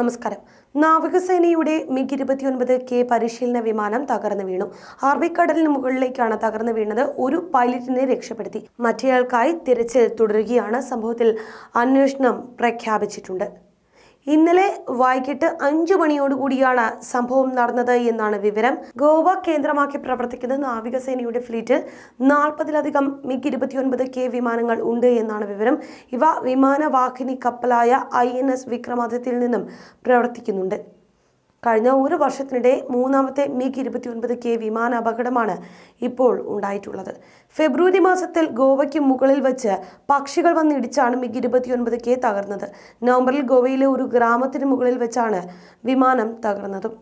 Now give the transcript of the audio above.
നമസ്കാരം. നാവികസേനയുടെ മിഗ് ഇരുപത്തിയൊൻപത് കെ പരിശീലന വിമാനം തകർന്നു വീണു. അറബിക്കടലിന് മുകളിലേക്കാണ് തകർന്നു വീണത്. ഒരു പൈലറ്റിനെ രക്ഷപ്പെടുത്തി. മറ്റേയാൾക്കായി തിരച്ചിൽ തുടരുകയാണ്. സംഭവത്തിൽ അന്വേഷണം പ്രഖ്യാപിച്ചിട്ടുണ്ട്. ഇന്നലെ വൈകിട്ട് അഞ്ചു മണിയോടുകൂടിയാണ് സംഭവം നടന്നത് എന്നാണ് വിവരം. ഗോവ കേന്ദ്രമാക്കി പ്രവർത്തിക്കുന്ന നാവികസേനയുടെ ഫ്ലീറ്റിൽ നാൽപ്പതിലധികം മിഗ് ഇരുപത്തിയൊൻപത് കെ വിമാനങ്ങൾ ഉണ്ട് എന്നാണ് വിവരം. ഇവ വിമാനവാഹിനി കപ്പലായ ഐ എൻ എസ് വിക്രമാദിത്യത്തിൽ നിന്നും പ്രവർത്തിക്കുന്നുണ്ട്. കഴിഞ്ഞ ഒരു വർഷത്തിനിടെ മൂന്നാമത്തെ മിഗ് ഇരുപത്തിയൊൻപത് കെ വിമാന അപകടമാണ് ഇപ്പോൾ ഉണ്ടായിട്ടുള്ളത്. ഫെബ്രുവരി മാസത്തിൽ ഗോവയ്ക്ക് മുകളിൽ വെച്ച് പക്ഷികൾ വന്നിടിച്ചാണ് മിഗ് ഇരുപത്തിയൊൻപത് കെ തകർന്നത്. നവംബറിൽ ഗോവയിലെ ഒരു ഗ്രാമത്തിന് മുകളിൽ വെച്ചാണ് വിമാനം തകർന്നതും.